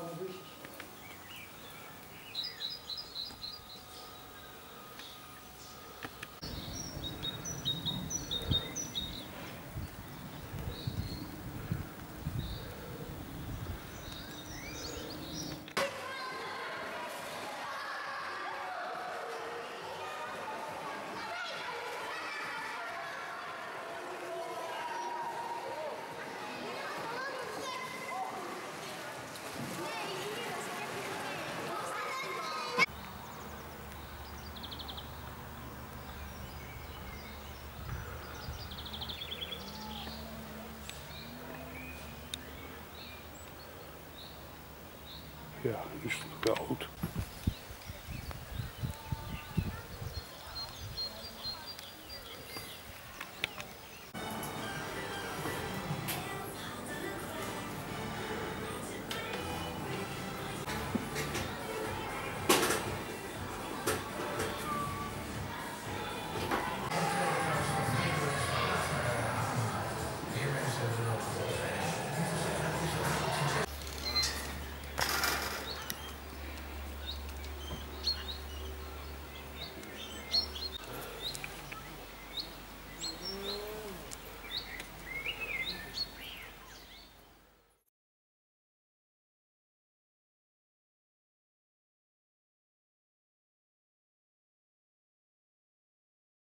Hallelujah. Ja, is wel goed.